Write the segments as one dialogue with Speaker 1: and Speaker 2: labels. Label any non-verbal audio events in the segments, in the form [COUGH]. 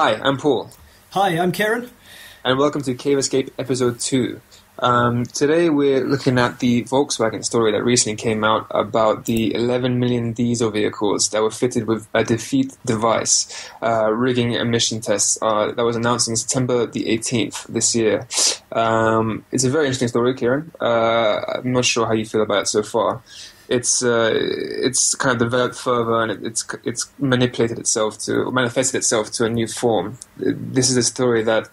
Speaker 1: Hi, I'm Paul.
Speaker 2: Hi, I'm Ciaran.
Speaker 1: And welcome to Cave Escape Episode 2. Um, today we're looking at the Volkswagen story that recently came out about the 11 million diesel vehicles that were fitted with a defeat device, uh, rigging emission tests uh, that was announced on September the 18th this year. Um, it's a very interesting story, Ciaran. Uh, I'm not sure how you feel about it so far it's uh, it's kind of developed further and it, it's it's manipulated itself to manifested itself to a new form. This is a story that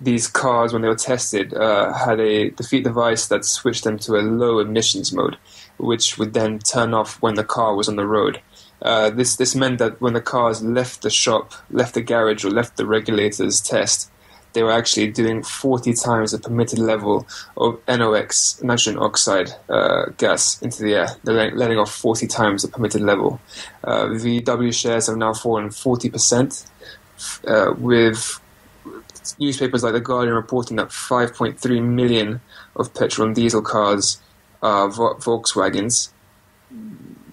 Speaker 1: these cars, when they were tested, uh, had a defeat device that switched them to a low emissions mode, which would then turn off when the car was on the road. Uh, this this meant that when the cars left the shop, left the garage, or left the regulator's test, they were actually doing 40 times the permitted level of NOx, nitrogen oxide uh, gas, into the air. They're letting off 40 times the permitted level. Uh, VW shares have now fallen 40%, uh, with newspapers like The Guardian reporting that 5.3 million of petrol and diesel cars are Volkswagens,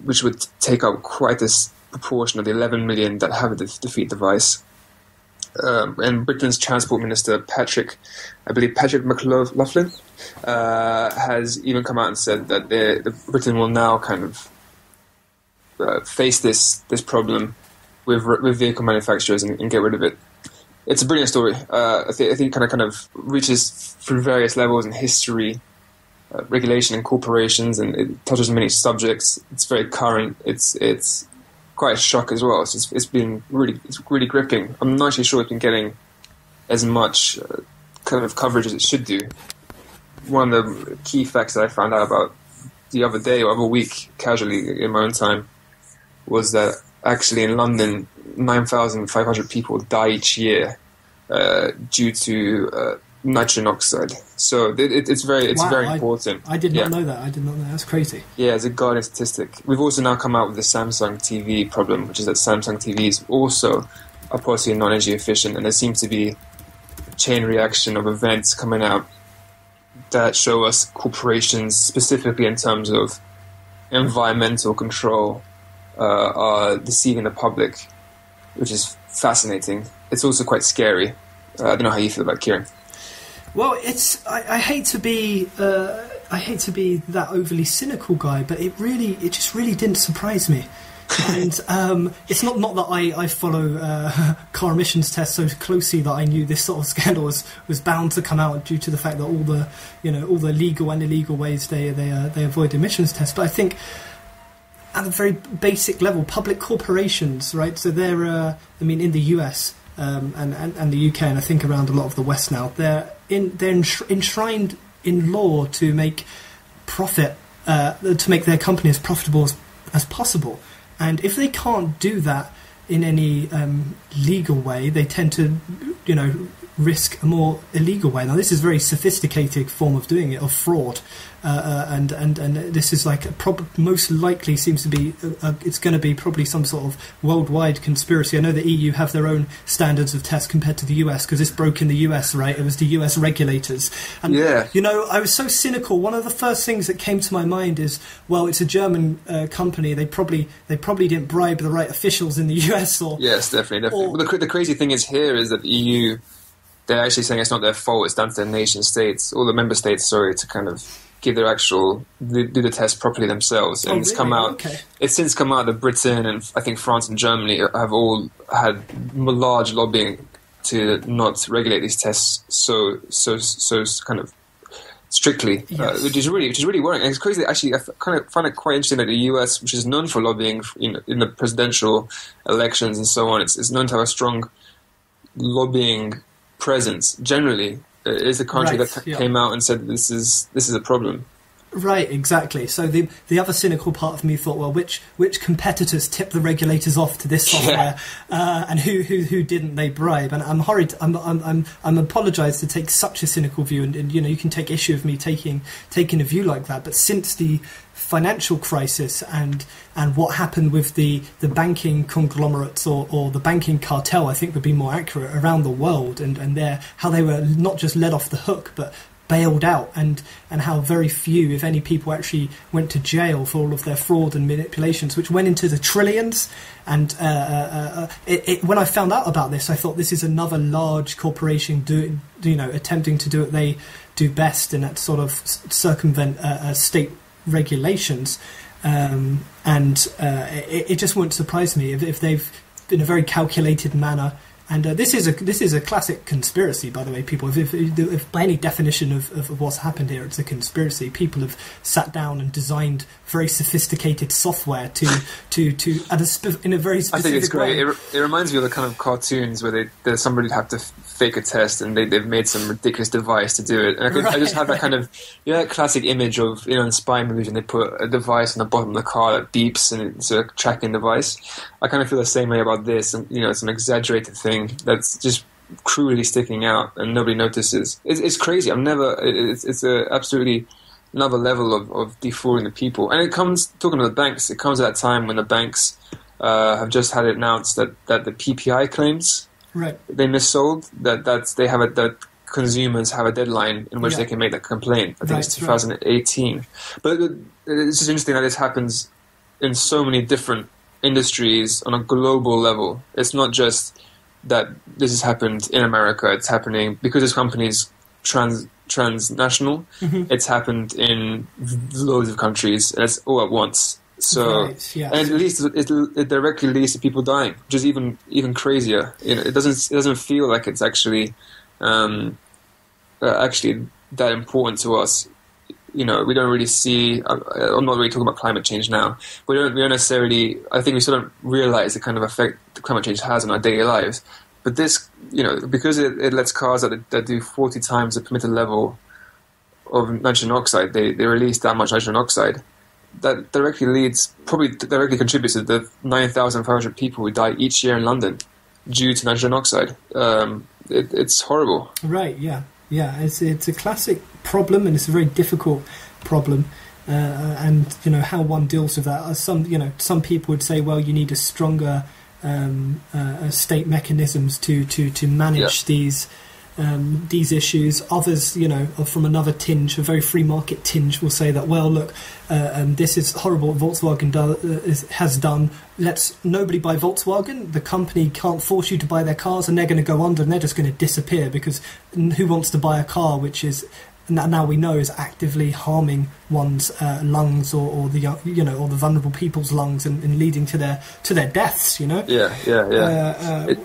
Speaker 1: which would take up quite a proportion of the 11 million that have a defeat device um, and Britain's Transport Minister Patrick, I believe Patrick McLoughlin, uh, has even come out and said that the, Britain will now kind of uh, face this this problem with with vehicle manufacturers and, and get rid of it. It's a brilliant story. Uh, I, th- I, think kind of kind of reaches through various levels in history, uh, regulation, and corporations, and it touches many subjects. It's very current. It's it's quite a shock as well. It's, it's been really it's really gripping. I'm not actually sure it's been getting as much uh, kind of coverage as it should do. One of the key facts that I found out about the other day or other week, casually in my own time, was that actually in London, 9,500 people die each year uh, due to uh, nitrogen oxide. So it, it's very it's
Speaker 2: wow,
Speaker 1: very
Speaker 2: I,
Speaker 1: important.
Speaker 2: I did not yeah. know that. I did not know. That. That's crazy.
Speaker 1: Yeah, it's a Guardian statistic. We've also now come out with the Samsung TV problem, which is that Samsung TVs also are possibly non-energy efficient, and there seems to be a chain reaction of events coming out that show us corporations, specifically in terms of environmental control, uh, are deceiving the public, which is fascinating. It's also quite scary. Uh, I don't know how you feel about Ciaran.
Speaker 2: Well, it's I, I hate to be uh, I hate to be that overly cynical guy, but it really it just really didn't surprise me. [LAUGHS] and um, it's not not that I, I follow uh, [LAUGHS] car emissions tests so closely that I knew this sort of [LAUGHS] scandal was, was bound to come out due to the fact that all the you know all the legal and illegal ways they they uh, they avoid emissions tests. But I think at a very basic level, public corporations, right? So they're uh, I mean in the US um, and, and and the UK and I think around a lot of the West now, they're in, they're enshrined in law to make profit, uh, to make their company as profitable as, as, possible. And if they can't do that in any um, legal way, they tend to, you know, risk a more illegal way. Now, this is a very sophisticated form of doing it, of fraud, uh, uh, and and and this is like prob- most likely seems to be uh, uh, it's going to be probably some sort of worldwide conspiracy. I know the EU have their own standards of tests compared to the US because this broke in the US, right? It was the US regulators, and
Speaker 1: yeah.
Speaker 2: you know I was so cynical. One of the first things that came to my mind is, well, it's a German uh, company. They probably they probably didn't bribe the right officials in the [LAUGHS] US, or
Speaker 1: yes, definitely, definitely. Or, well, the, the crazy thing is here is that the EU they're actually saying it's not their fault. It's down to the nation states, all the member states, sorry, to kind of give their actual do the test properly themselves. And
Speaker 2: oh,
Speaker 1: it's
Speaker 2: really?
Speaker 1: come out.
Speaker 2: Okay.
Speaker 1: It's since come out that Britain and I think France and Germany have all had large lobbying to not regulate these tests so so so kind of strictly, uh,
Speaker 2: yes.
Speaker 1: uh, which is really which is really worrying. And it's crazy. Actually, I kind of find it quite interesting that the U.S., which is known for lobbying you know, in the presidential elections and so on, it's, it's known to have a strong lobbying presence generally is a country right, that yeah. came out and said this is this is a problem.
Speaker 2: Right, exactly. So the the other cynical part of me thought, well, which which competitors tipped the regulators off to this [LAUGHS] software, yeah. uh, and who, who who didn't they bribe? And I'm horrid. I'm I'm I'm, I'm apologise to take such a cynical view, and, and, you know you can take issue of me taking taking a view like that. But since the financial crisis and and what happened with the, the banking conglomerates or, or the banking cartel, I think would be more accurate around the world, and and their how they were not just let off the hook, but bailed out, and and how very few, if any, people actually went to jail for all of their fraud and manipulations, which went into the trillions. And uh, uh, uh it, it, when I found out about this, I thought this is another large corporation doing, you know, attempting to do what they do best, and that sort of circumvent uh, uh, state regulations. Um, and uh, it, it, just wouldn't surprise me if, if they've, in a very calculated manner, and uh, this is a this is a classic conspiracy, by the way, people. If, if, if by any definition of, of, what's happened here, it's a conspiracy. People have sat down and designed very sophisticated software to to to at a in a very specific
Speaker 1: I think it's great. It, it, reminds me of the kind of cartoons where they there's somebody have to fake a test and they, they've made some ridiculous device to do it. And I, could, right. I just have that kind of you know that classic image of you know in spy movies and they put a device on the bottom of the car that beeps and it's a tracking device. I kind of feel the same way about this. And, you know, it's an exaggerated thing that's just cruelly sticking out and nobody notices. It's, it's crazy. I'm never. It's, it's a absolutely another level of, of defrauding the people. And it comes talking to the banks. It comes at a time when the banks uh, have just had it announced that, that the PPI claims
Speaker 2: right.
Speaker 1: they missold. That that's they have a that consumers have a deadline in which yeah. they can make that complaint. I think right, it's 2018. Right. But it's just interesting that this happens in so many different industries on a global level. It's not just that this has happened in America. It's happening because this company is trans transnational. Mm-hmm. It's happened in loads of countries, and it's all at once. So,
Speaker 2: right, yeah.
Speaker 1: and at least it, it, directly leads to people dying, which is even even crazier. You know, it doesn't it doesn't feel like it's actually um, uh, actually that important to us you know, we don't really see. Uh, I'm not really talking about climate change now. We don't, we don't necessarily. I think we sort don't realize the kind of effect climate change has on our daily lives. But this, you know, because it, it lets cars that, that do 40 times the permitted level of nitrogen oxide, they, they release that much nitrogen oxide. That directly leads, probably directly contributes to the 9,500 people who die each year in London due to nitrogen oxide. Um, it, it's horrible.
Speaker 2: Right. Yeah. Yeah. It's it's a classic problem, and it's a very difficult problem. Uh, and you know how one deals with that. Some you know some people would say, well, you need a stronger um, uh, state mechanisms to to to manage yeah. these. Um, these issues. Others, you know, from another tinge, a very free market tinge, will say that, well, look, uh, um, this is horrible. Volkswagen do, uh, is, has done. Let's nobody buy Volkswagen. The company can't force you to buy their cars, and they're going to go under, and they're just going to disappear because who wants to buy a car which is now we know is actively harming one's uh, lungs or, or, the you know or the vulnerable people's lungs and, and, leading to their to their deaths. You know.
Speaker 1: Yeah, yeah, yeah. Uh, uh, it,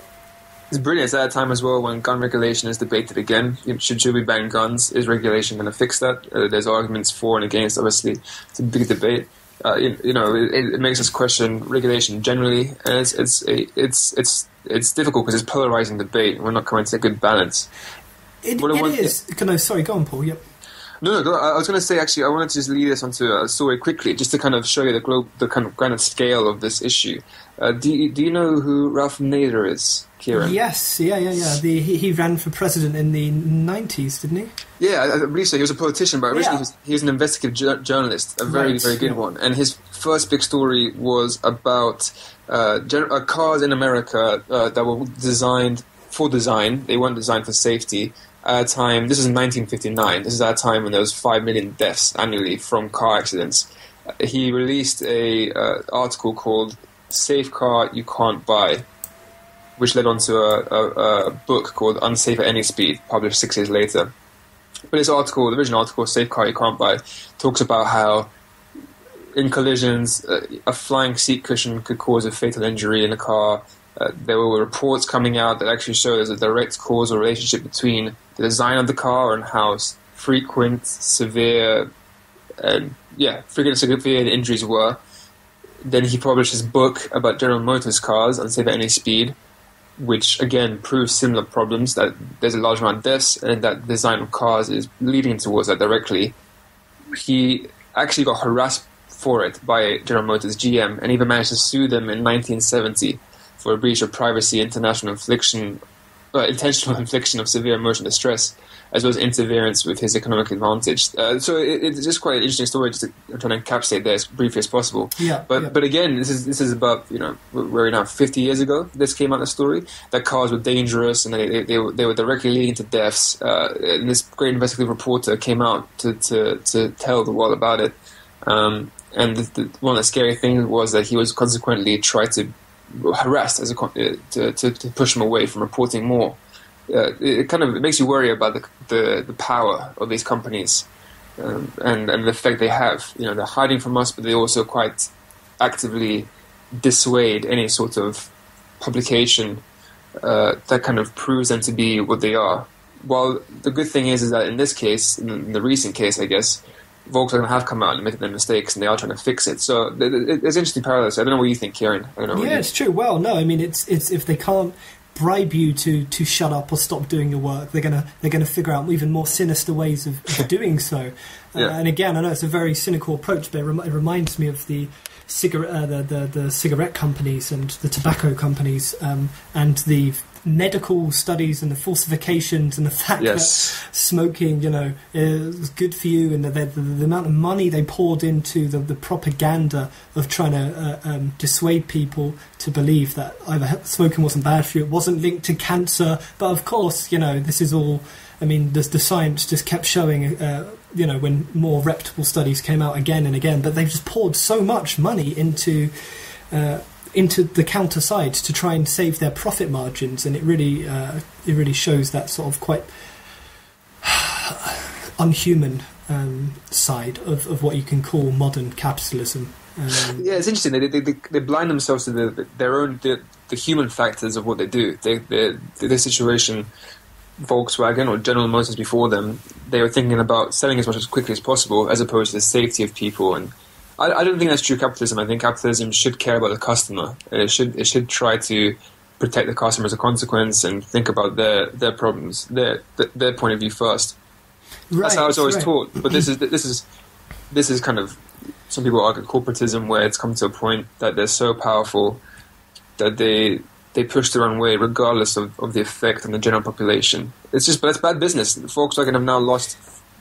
Speaker 1: it's brilliant. It's at a time as well when gun regulation is debated again. Should should we ban guns? Is regulation going to fix that? Uh, there's arguments for and against. Obviously, it's a big debate. Uh, you, you, know, it, it, makes us question regulation generally, and it's it's it's it's it's difficult because it's polarizing debate. We're not coming to a good balance.
Speaker 2: It, it want, is. Yeah. No, sorry, go on, Paul. Yep.
Speaker 1: No, no. I was going to say actually, I wanted to just lead us onto a story quickly, just to kind of show you the globe, the kind of grand scale of this issue. Uh, do you, Do you know who Ralph Nader is, Ciaran?
Speaker 2: Yes, yeah, yeah, yeah. The, he, he ran for president in the nineties, didn't he?
Speaker 1: Yeah, I, I, believe so. He was a politician, but originally yeah. he, was, he, was, an investigative ju- journalist, a very, right. very good yeah. one. And his first big story was about uh, gen- uh, cars in America uh, that were designed for design. They weren't designed for safety at a time, this is 1959, this is at a time when there was 5 million deaths annually from car accidents. He released a uh, article called Safe Car You Can't Buy, which led on to a, a, a, book called Unsafe at Any Speed, published six years later. But this article, the original article, Safe Car You Can't Buy, talks about how in collisions, uh, a flying seat cushion could cause a fatal injury in a car. Uh, there were reports coming out that actually show there's a direct causal relationship between the design of the car and how frequent, severe, and yeah, frequent, severe injuries were. Then he published his book about General Motors cars, Unsafe at Any Speed, which again proves similar problems that there's a large amount of deaths and that design of cars is leading towards that directly. He actually got harassed for it by General Motors GM and even managed to sue them in 1970 for a breach of privacy, international infliction uh, intentional infliction of severe emotional distress, as well as interference with his economic advantage. Uh, so it, it's just quite an interesting story. Just to try to encapsulate that as briefly as possible.
Speaker 2: Yeah,
Speaker 1: But
Speaker 2: yeah.
Speaker 1: but again, this is this is about you know we're now 50 years ago. This came out the story that cars were dangerous and they they, they, were, they were directly leading to deaths. Uh, and this great investigative reporter came out to to, to tell the world about it. Um, and the, the, one of the scary things was that he was consequently tried to harassed as a uh, to, to to push them away from reporting more. Uh, it, kind of it makes you worry about the the, the power of these companies um, and and the effect they have. You know, they're hiding from us, but they also quite actively dissuade any sort of publication uh, that kind of proves them to be what they are. Well, the good thing is, is that in this case, in the recent case, I guess, Volkswagen have come out and admitted their mistakes, and they are trying to fix it. So th- th- there's interesting parallels. I don't know what you think, Ciaran. I don't know.
Speaker 2: Yeah,
Speaker 1: you-
Speaker 2: it's true. Well, no, I mean, it's it's if they can't bribe you to, to shut up or stop doing your work, they're gonna they're gonna figure out even more sinister ways of, of [LAUGHS] doing so. Uh,
Speaker 1: Yeah.
Speaker 2: and again, I know it's a very cynical approach, but it, rem- it reminds me of the cigarette uh, the, the the cigarette companies and the tobacco companies um, and the medical studies and the falsifications and the fact that smoking, you know, is good for you, and the, the, the amount of money they poured into the, the propaganda of trying to uh, um, dissuade people to believe that either smoking wasn't bad for you, it wasn't linked to cancer. But of course, you know, this is all. I mean, the, the science just kept showing. Uh, you know, when more reputable studies came out again and again, but they've just poured so much money into. Uh, into the counter side to try and save their profit margins, and it really uh, it really shows that sort of quite [SIGHS] unhuman um, side of, of what you can call modern capitalism. Um,
Speaker 1: Yeah, it's interesting. They, they, they, they blind themselves to the, their own the, the human factors of what they do. They, they, the situation, Volkswagen or General Motors before them, they were thinking about selling as much as quickly as possible, as opposed to the safety of people. And I, I don't think that's true capitalism. I think capitalism should care about the customer. It should it should try to protect the customer as a consequence and think about their their problems, their their, their point of view first. That's how I was always
Speaker 2: right.
Speaker 1: taught. But this is this is this is kind of some people argue corporatism, where it's come to a point that they're so powerful that they they push their own way, regardless of, of the effect on the general population. It's just, but it's bad business. Volkswagen have now lost,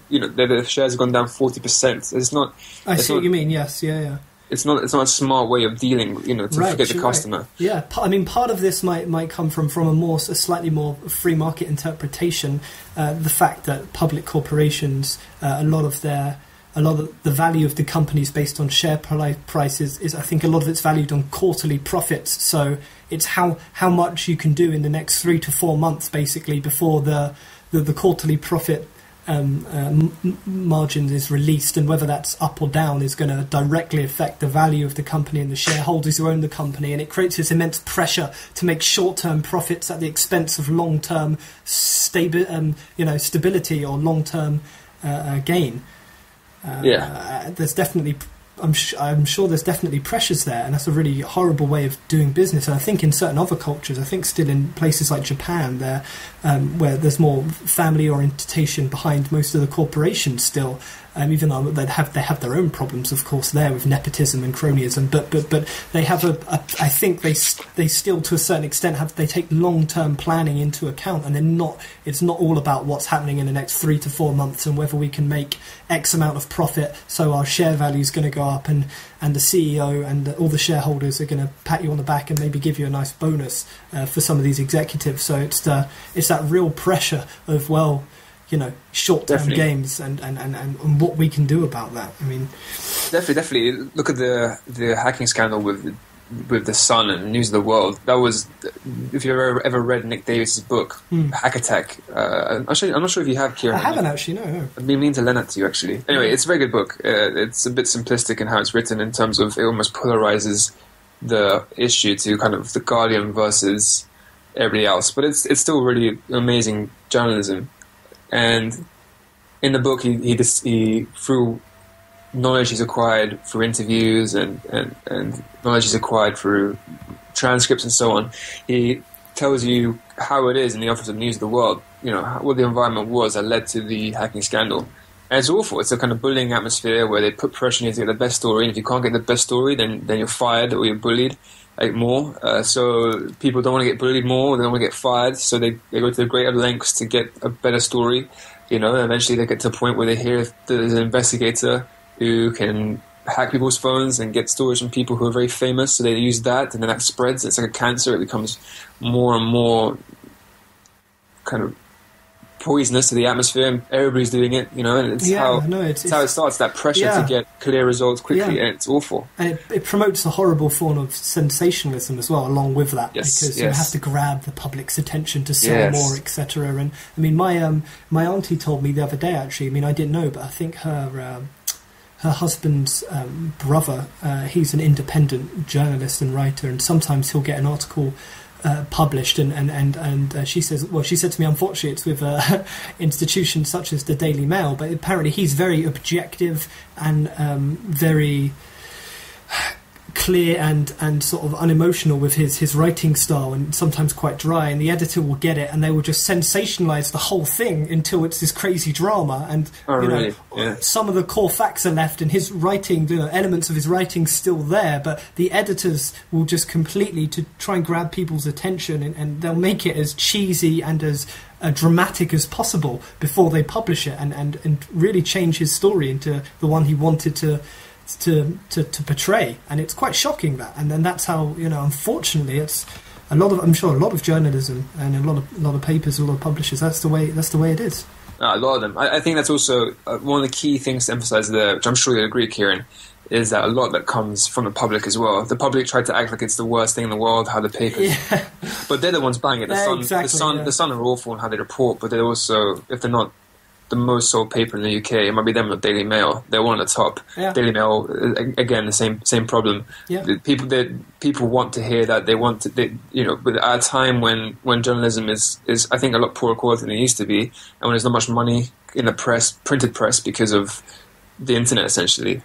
Speaker 1: you know, the, their shares have gone down forty percent. It's not,
Speaker 2: I
Speaker 1: it's
Speaker 2: see
Speaker 1: not,
Speaker 2: what you mean. Yes, yeah, yeah.
Speaker 1: it's not, it's not a smart way of dealing. You know, to
Speaker 2: Right,
Speaker 1: forget the
Speaker 2: you're right.
Speaker 1: customer.
Speaker 2: Yeah, I mean, part of this might might come from from a more a slightly more free market interpretation. Uh, the fact that public corporations, uh, a lot of their a lot of the value of the companies based on share pri- prices is, I think, a lot of it's valued on quarterly profits. So it's how how much you can do in the next three to four months, basically, before the the, the quarterly profit um, uh, m- m- margin is released, and whether that's up or down is going to directly affect the value of the company and the shareholders who own the company, and it creates this immense pressure to make short-term profits at the expense of long-term stabi- um, you know, stability or long-term uh, uh, gain. Uh,
Speaker 1: Yeah.
Speaker 2: there's definitely. I'm, sh- I'm sure there's definitely pressures there, and that's a really horrible way of doing business. And I think in certain other cultures, I think still in places like Japan, there um, where there's more family orientation behind most of the corporations still. Um, even though they have they have their own problems, of course, there with nepotism and cronyism, but but but they have a, a I think they they still to a certain extent have they take long term planning into account, and they're not. It's not all about what's happening in the next three to four months and whether we can make X amount of profit, so our share value is going to go up, and and the CEO and all the shareholders are going to pat you on the back and maybe give you a nice bonus uh, for some of these executives. So it's the it's that real pressure of well, you know, short term games and, and, and, and what we can do about that. I mean,
Speaker 1: Definitely, definitely. Look at the the hacking scandal with with the Sun and News of the World. That was, if you've ever, ever read Nick Davies's book, Hack Attack. Uh, I'm, I'm not sure if you have, Ciaran.
Speaker 2: I haven't actually. No, no.
Speaker 1: I've been meaning to lend that to you actually. Anyway, it's a very good book. Uh, it's a bit simplistic in how it's written in terms of it almost polarizes the issue to kind of the Guardian versus everybody else, but it's it's still really amazing journalism. And in the book, he he, dis- he through knowledge he's acquired through interviews and, and, and knowledge he's acquired through transcripts and so on, he tells you how it is in the office of News of the World, you know, how, what the environment was that led to the hacking scandal. And it's awful. It's a kind of bullying atmosphere where they put pressure on you to get the best story, and if you can't get the best story, then, then you're fired or you're bullied. Like more. Uh, so people don't want to get bullied more, they don't want to get fired, so they, they go to greater lengths to get a better story. You know, and eventually they get to a point where they hear there's an investigator who can hack people's phones and get stories from people who are very famous. So they use that, and then that spreads. It's like a cancer. It becomes more and more kind of poisonous to the atmosphere, and everybody's doing it, you know, and it's
Speaker 2: Yeah,
Speaker 1: how
Speaker 2: no, it's-
Speaker 1: it's how it starts. That pressure
Speaker 2: Yeah.
Speaker 1: to get clear results quickly,
Speaker 2: Yeah.
Speaker 1: and it's awful.
Speaker 2: And it, it promotes a horrible form of sensationalism as well, along with that,
Speaker 1: Yes,
Speaker 2: because you have to grab the public's attention to sell
Speaker 1: Yes.
Speaker 2: more, etc. And I mean, my um, my auntie told me the other day. Actually, I mean, I didn't know, but I think her um, her husband's um, brother, uh, he's an independent journalist and writer, and sometimes he'll get an article. Uh, published and and and, and uh, she says well she said to me unfortunately it's with uh, [LAUGHS] institutions such as the Daily Mail but apparently he's very objective and um, very clear and and sort of unemotional with his his writing style and sometimes quite dry and the editor will get it and they will just sensationalize the whole thing until it's this crazy drama and
Speaker 1: Oh,
Speaker 2: you know
Speaker 1: really? Yeah.
Speaker 2: some of the core facts are left and his writing you know elements of his writing still there but the editors will just completely to try and grab people's attention and, and they'll make it as cheesy and as uh, dramatic as possible before they publish it and, and, and really change his story into the one he wanted to to, to to portray and it's quite shocking that and then that's how you know unfortunately it's a lot of I'm sure a lot of journalism and a lot of a lot of papers a lot of publishers that's the way that's the way it is
Speaker 1: Uh, a lot of them. I, I think that's also uh, one of the key things to emphasize there, which I'm sure you'll agree, Ciaran, is that a lot that comes from the public as well. The public try to act like it's the worst thing in the world, how the papers,
Speaker 2: yeah
Speaker 1: but they're the ones buying it. The [LAUGHS]
Speaker 2: Yeah,
Speaker 1: Sun,
Speaker 2: exactly,
Speaker 1: the Sun,
Speaker 2: yeah.
Speaker 1: the Sun are awful in how they report, but they're also, if they're not the most sold paper in the UK, it might be them or Daily Mail. They're one at the top.
Speaker 2: Yeah.
Speaker 1: Daily Mail, uh, again, the same same problem.
Speaker 2: Yeah.
Speaker 1: The People that people want to hear that they want to, they, you know, but at a time when when journalism is is I think a lot poorer quality than it used to be, and when there's not much money in the press, printed press, because of the internet, essentially,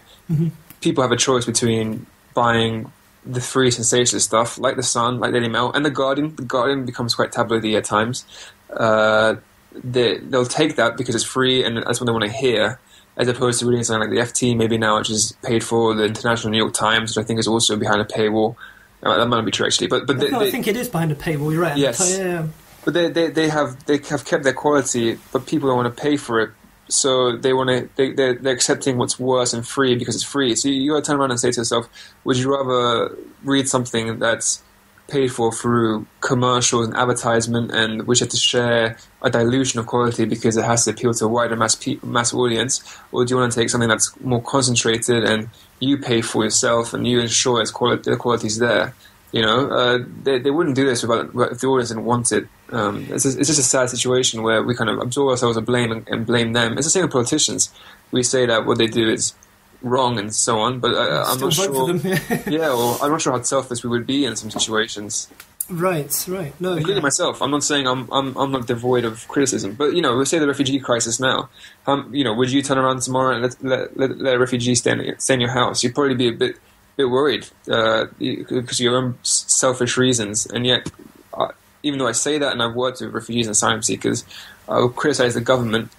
Speaker 1: people have a choice between buying the free sensationalist stuff, like the Sun, like Daily Mail, and the Guardian. The Guardian becomes quite tabloidy at times. Uh, they, they'll take that because it's free and that's what they want to hear, as opposed to reading something like the FT, maybe now, which is paid for, the International New York Times, which I think is also behind a paywall. Uh, that might not be true, actually, but but they,
Speaker 2: no,
Speaker 1: they,
Speaker 2: I think it is behind a paywall you're right
Speaker 1: Yes.
Speaker 2: yeah, yeah.
Speaker 1: but they, they, they have they have kept their quality, but people don't want to pay for it. So they want to they they're, they're accepting what's worse and free because it's free. So you, you got to turn around and say to yourself, would you rather read something that's paid for through commercials and advertisement, and which have to share a dilution of quality because it has to appeal to a wider mass pe- mass audience, or do you want to take something that's more concentrated and you pay for yourself and you ensure its quality the quality's there? You know, uh, they they wouldn't do this without if the audience didn't want it. Um, it's, just, it's just a sad situation where we kind of absorb ourselves and blame and, and blame them. It's the same with politicians. We say that what they do is wrong and so on, but uh, I'm
Speaker 2: Still
Speaker 1: not sure. yeah, [LAUGHS] or I'm not sure how selfless we would be in some situations.
Speaker 2: right right no
Speaker 1: Including
Speaker 2: yeah.
Speaker 1: myself. I'm not saying I'm, I'm I'm not devoid of criticism, but you know, we say the refugee crisis now. Um, you know, would you turn around tomorrow and let let, let, let a refugee stay in, stay in your house? You'd probably be a bit bit worried uh, because of your own selfish reasons, and yet. Uh, even though I say that, and I've worked with refugees and asylum seekers, I'll criticize the government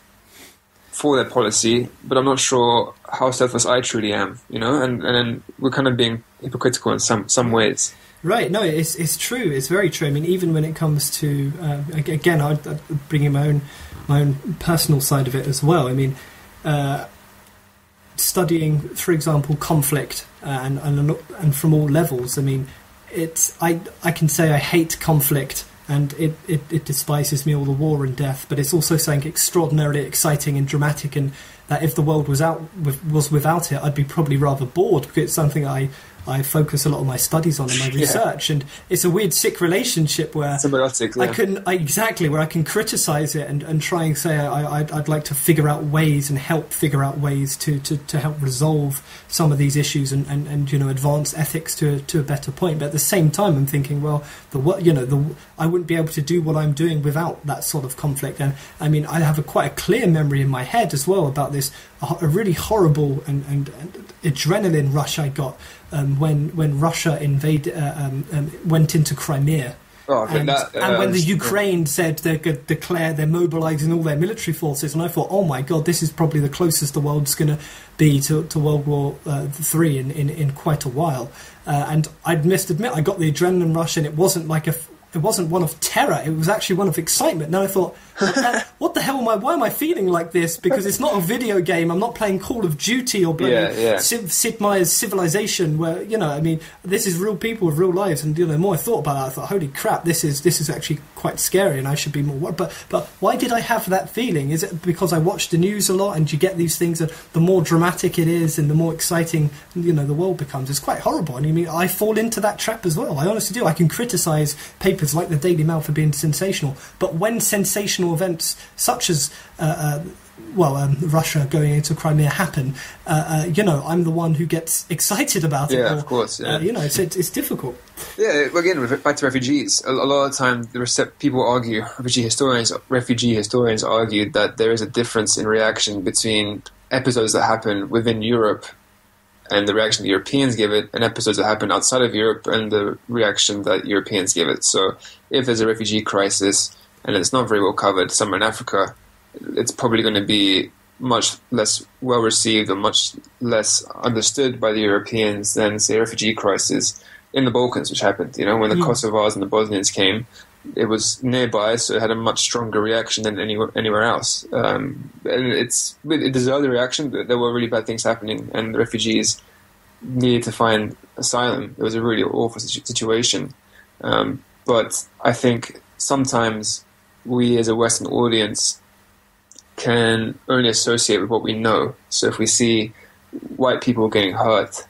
Speaker 1: for their policy, but I'm not sure how selfless I truly am, you know, and, and then we're kind of being hypocritical in some, some ways.
Speaker 2: Right, no, it's it's true. It's very true. I mean, even when it comes to uh, again, I'd, I'd bring in my own my own personal side of it as well. I mean, uh, studying, for example, conflict uh, and, and and from all levels. I mean, it's I I can say I hate conflict and it, it, it despises me all the war and death, but it's also something extraordinarily exciting and dramatic and that if the world was out was without it, I'd be probably rather bored because it's something I I focus a lot of my studies on and my [LAUGHS]
Speaker 1: Yeah.
Speaker 2: research, and it's a weird sick relationship where
Speaker 1: yeah.
Speaker 2: I can I, exactly where I can criticize it and, and try and say I, I'd, I'd like to figure out ways and help figure out ways to, to, to help resolve some of these issues and, and, and you know advance ethics to to a better point. But at the same time, I'm thinking, well, the what you know the I wouldn't be able to do what I'm doing without that sort of conflict. And I mean, I have a quite a clear memory in my head as well about this a, a really horrible and, and, and adrenaline rush I got um, when when Russia invaded uh, um, um, went into Crimea.
Speaker 1: Oh,
Speaker 2: and,
Speaker 1: that, uh,
Speaker 2: and when the
Speaker 1: was-
Speaker 2: Ukraine said they're going to declare they're mobilising all their military forces, and I thought, oh my god, this is probably the closest the world's going to be to, to World War uh, Three in, in, in quite a while. Uh, and I must admit, I got the adrenaline rush, and it wasn't like a it wasn't one of terror. It was actually one of excitement. And I thought, [LAUGHS] what the, hell am I? Why am I feeling like this? Because it's not a video game. I'm not playing Call of Duty or bloody
Speaker 1: Yeah, yeah.
Speaker 2: Sid, Sid Meier's Civilization, where you know, I mean, this is real people with real lives, and you know, the more I thought about that, I thought, holy crap, this is this is actually quite scary, and I should be more. wor-" But but why did I have that feeling? Is it because I watched the news a lot, and you get these things, and the more dramatic it is, and the more exciting you know the world becomes? It's quite horrible, and I mean, I fall into that trap as well. I honestly do. I can criticise papers like the Daily Mail for being sensational, but when sensational events such as uh, uh, well, um, Russia going into Crimea happen, uh, uh, you know, I'm the one who gets excited about it.
Speaker 1: Yeah,
Speaker 2: or,
Speaker 1: of course, yeah.
Speaker 2: Uh, you know, it's, it's, it's difficult.
Speaker 1: Yeah, again, back to refugees. A, lot of the time, the recept- people argue, refugee historians, refugee historians argue that there is a difference in reaction between episodes that happen within Europe and the reaction that Europeans give it, and episodes that happen outside of Europe and the reaction that Europeans give it. So, if there's a refugee crisis and it's not very well covered somewhere in Africa, it's probably going to be much less well received and much less understood by the Europeans than, say, refugee crisis in the Balkans, which happened. You know, when the
Speaker 2: Mm.
Speaker 1: Kosovars and the Bosnians came, it was nearby, so it had a much stronger reaction than anywhere, anywhere else. Um, and it's it deserved a reaction. But there were really bad things happening, and the refugees needed to find asylum. It was a really awful situ- situation. Um, but I think sometimes we, as a Western audience, can only associate with what we know. So if we see white people getting hurt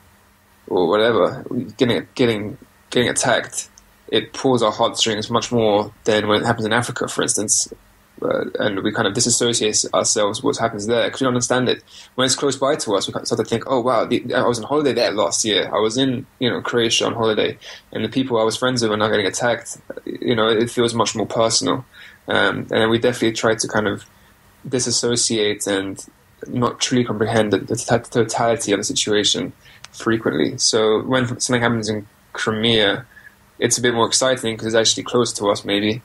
Speaker 1: or whatever, getting getting getting attacked, it pulls our heartstrings much more than when it happens in Africa, for instance. Uh, and we kind of disassociate ourselves with what happens there because we don't understand it. When it's close by to us, we start to think, "Oh wow, the, I was on holiday there last year. I was in you know Croatia on holiday, and the people I was friends with are now getting attacked." You know, it feels much more personal, um, and we definitely try to kind of disassociate and not truly comprehend the, the totality of the situation frequently. So when something happens in Crimea, it's a bit more exciting because it's actually close to us, maybe.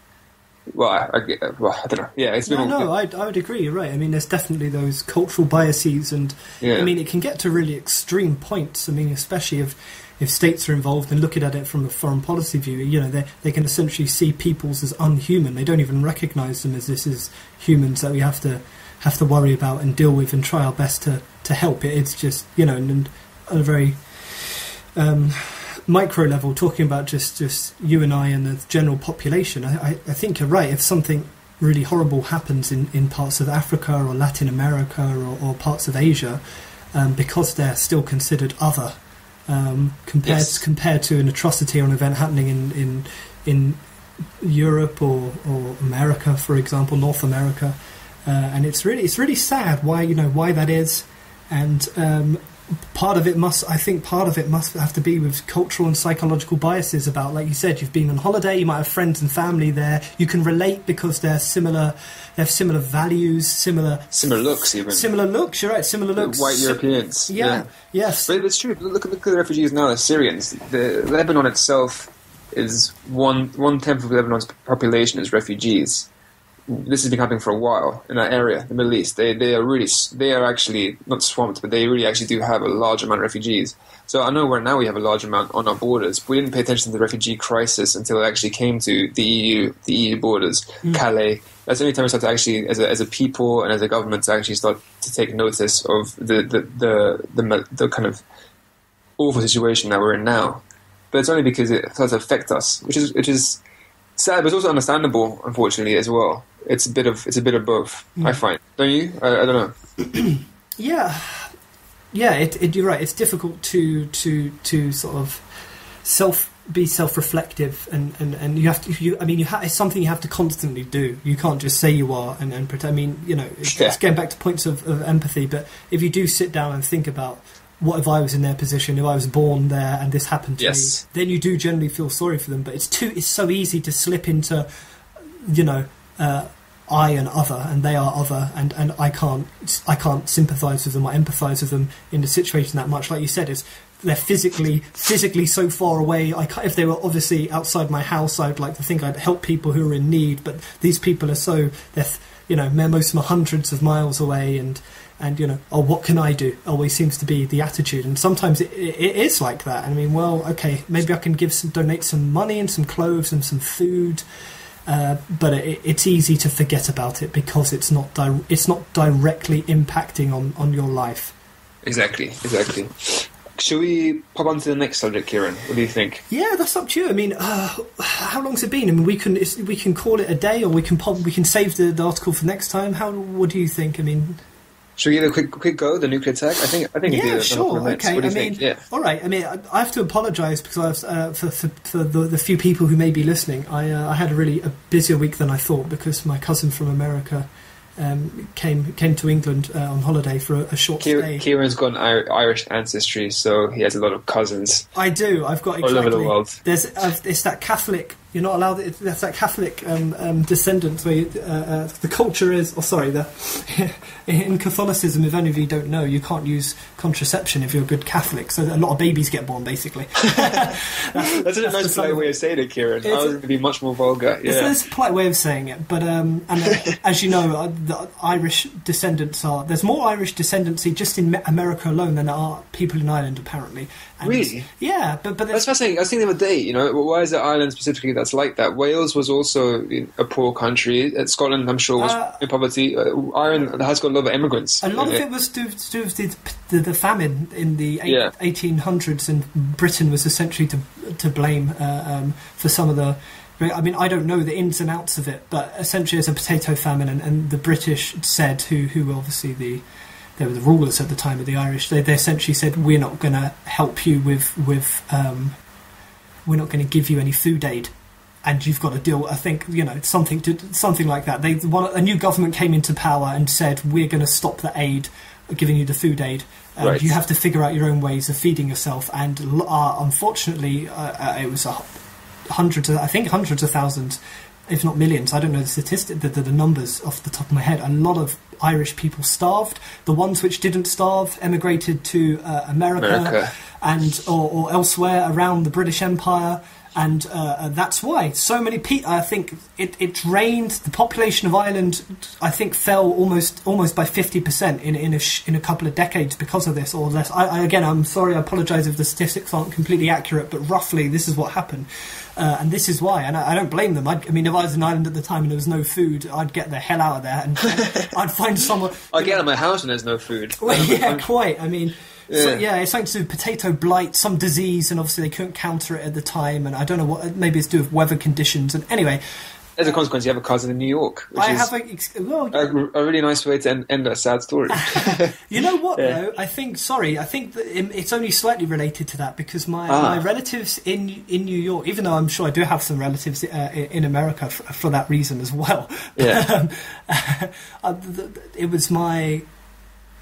Speaker 1: Well, I, I, well, I don't know. Yeah, it's a bit
Speaker 2: No,
Speaker 1: more.
Speaker 2: no, I, I would agree. You're right. I mean, there's definitely those cultural biases, and
Speaker 1: Yeah.
Speaker 2: I mean, it can get to really extreme points. I mean, especially if if states are involved and looking at it from a foreign policy view, you know, they they can essentially see peoples as unhuman. They don't even recognise them as this is humans that we have to have to worry about and deal with and try our best to to help. It, it's just you know, and, and on a very um, micro level, talking about just, just you and I and the general population, I, I, I think you're right. If something really horrible happens in, in parts of Africa or Latin America or, or parts of Asia, um, because they're still considered other, um, compared
Speaker 1: Yes.
Speaker 2: compared to an atrocity or an event happening in in, in Europe or, or America, for example, North America, uh, and it's really it's really sad why you know why that is, and um, part of it must I think part of it must have to be with cultural and psychological biases about like you said you've been on holiday you might have friends and family there you can relate because they're similar they have similar values similar
Speaker 1: Similar looks, even.
Speaker 2: similar looks you're right similar looks
Speaker 1: White Europeans.
Speaker 2: yeah, yes
Speaker 1: But it's true. Look at, look at the refugees now, the Syrians. The Lebanon itself is one one tenth of Lebanon's population is refugees. This has been happening for a while in that area, the Middle East. They they are really they are actually not swamped, but they really actually do have a large amount of refugees. So I know where now we have a large amount on our borders. But we didn't pay attention to the refugee crisis until it actually came to the EU, the EU borders, mm. Calais. That's the only time we start to actually, as a, as a people and as a government, to actually start to take notice of the the the, the, the, kind of awful situation that we're in now. But it's only because it does affect us, which is which is sad, but it's also understandable, unfortunately, as well. It's a bit of it's a bit of both. I find, don't you? I, I don't know. [CLEARS THROAT]
Speaker 2: Yeah, yeah. It, it, you're right. It's difficult to to to sort of self be self-reflective and, and, and you have to you I mean you ha- it's something you have to constantly do you can't just say you are and, and pretend I mean you know it's,
Speaker 1: Yeah.
Speaker 2: it's going back to points of, of empathy but if you do sit down and think about what if I was in their position if I was born there and this happened to
Speaker 1: Yes.
Speaker 2: me then you do generally feel sorry for them but it's too it's so easy to slip into you know uh, I and other, and they are other, and, and I can't I can't sympathise with them or empathise with them in the situation that much. Like you said, it's they're physically physically so far away. I if they were obviously outside my house, I'd like to think I'd help people who are in need. But these people are so they're you know most of them are hundreds of miles away, and and you know oh what can I do? Always seems to be the attitude, and sometimes it, it, it is like that. I mean, well, okay, maybe I can give some donate some money and some clothes and some food. Uh, but it, it's easy to forget about it because it's not di- it's not directly impacting on, on your life.
Speaker 1: Exactly, exactly. Should we pop on to the next subject, Ciaran? What do you think?
Speaker 2: Yeah, that's up to you. I mean, uh, how long's it been? I mean, we can we can call it a day, or we can pop, we can save the, the article for next time. How? What do you think? I mean,
Speaker 1: should we give it a quick quick go? The nuclear tech. I think I think
Speaker 2: yeah, sure. Okay.
Speaker 1: What do you
Speaker 2: I
Speaker 1: think?
Speaker 2: mean,
Speaker 1: yeah.
Speaker 2: All right. I mean, I, I have to apologise because I uh, for, for, for the, the few people who may be listening. I uh, I had a really a busier week than I thought because my cousin from America um, came came to England uh, on holiday for a, a short
Speaker 1: Kier-
Speaker 2: stay.
Speaker 1: Ciaran's got an Irish ancestry, so he has a lot of cousins.
Speaker 2: I do. I've got
Speaker 1: all
Speaker 2: exactly.
Speaker 1: over the world.
Speaker 2: There's uh, it's that Catholic. You're not allowed. It's that Catholic um, um, descendants where you, uh, uh, the culture is. Oh, sorry. The [LAUGHS] in Catholicism, if any of you don't know, you can't use contraception if you're a good Catholic. So a lot of babies get born, basically. [LAUGHS] [LAUGHS]
Speaker 1: that's, that's, a nice polite way of saying it, Ciaran. I
Speaker 2: It's-
Speaker 1: was going to be much more vulgar.
Speaker 2: It's,
Speaker 1: Yeah.
Speaker 2: it's a polite way of saying it, but um, and uh, as you know, uh, the Irish descendants are there's more Irish descendancy just in America alone than there are people in Ireland apparently. And
Speaker 1: Really?
Speaker 2: Yeah, but but
Speaker 1: That's fascinating. I was thinking the other day, you know, why is it Ireland specifically that's like that? Wales was also a poor country. Scotland, I'm sure, was
Speaker 2: Uh,
Speaker 1: in poverty. Uh, Ireland has got a lot of immigrants.
Speaker 2: a lot of
Speaker 1: in
Speaker 2: it was to, to do with the, the, famine in the eight,
Speaker 1: Yeah.
Speaker 2: 1800s, and Britain was essentially to to blame uh, um, for some of the. I mean, I don't know the ins and outs of it, but essentially, it's a potato famine, and, and the British said, who who were obviously the they were the rulers at the time of the Irish. They, they essentially said, "We're not going to help you with with um, we're not going to give you any food aid." And you've got to deal. I think you know something to something like that. They one, a new government came into power and said we're going to stop the aid, giving you the food aid. And
Speaker 1: Right.
Speaker 2: You have to figure out your own ways of feeding yourself. And uh, unfortunately, uh, uh, it was a hundreds. Of, I think hundreds of thousands, if not millions. I don't know the statistic, the, the, the numbers off the top of my head. A lot of Irish people starved. The ones which didn't starve emigrated to uh, America,
Speaker 1: America.
Speaker 2: and or, or elsewhere around the British Empire. And uh, uh, that's why so many people. I think it, it drained the population of Ireland. I think fell almost almost by fifty percent in in a sh- in a couple of decades because of this or less. I, I, again, I'm sorry. I apologise if the statistics aren't completely accurate, but roughly this is what happened, uh, and this is why. And I, I don't blame them. I'd, I mean, if I was in Ireland at the time and there was no food, I'd get the hell out of there and [LAUGHS] I'd find someone.
Speaker 1: I get out of my house and there's no food.
Speaker 2: Well, [LAUGHS] yeah, quite. I mean, so,
Speaker 1: Yeah.
Speaker 2: yeah, it's something to do with potato blight, some disease, and obviously they couldn't counter it at the time. And I don't know what. Maybe it's due to do with weather conditions. And anyway,
Speaker 1: As a consequence, you have a cousin in New York, which
Speaker 2: I
Speaker 1: is
Speaker 2: have a. Well,
Speaker 1: a, a really nice way to end, end a sad story. [LAUGHS]
Speaker 2: you know what [LAUGHS]
Speaker 1: Yeah.
Speaker 2: though? I think. Sorry, I think that it's only slightly related to that because my,
Speaker 1: Ah.
Speaker 2: my relatives in in New York, even though I'm sure I do have some relatives uh, in America for, for that reason as well. [LAUGHS]
Speaker 1: Yeah.
Speaker 2: um, uh, it was my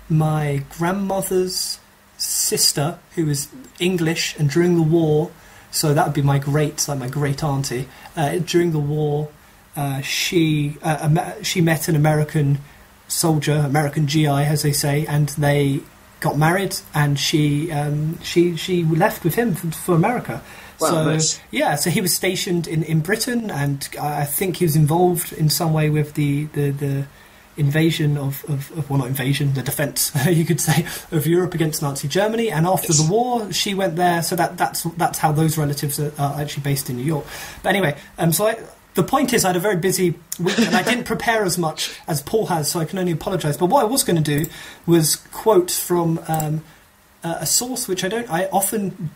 Speaker 2: my grandmother's sister who was English, and during the war, so that would be my great, like my great auntie. Uh, during the war, uh, she uh, she met an American soldier, American GI, as they say, and they got married, and she um, she she left with him for, for America.
Speaker 1: Wow,
Speaker 2: so
Speaker 1: nice.
Speaker 2: yeah, so he was stationed in, in Britain, and I think he was involved in some way with the the, the invasion of, of, of well not invasion the defense [LAUGHS] you could say of Europe against Nazi Germany. And after
Speaker 1: Yes.
Speaker 2: the war she went there. So that that's that's how those relatives are, are actually based in New York. But anyway um so I, the point is I had a very busy week and I didn't [LAUGHS] prepare as much as Paul has so I can only apologise but what I was going to do was quote from um, a source which I don't I often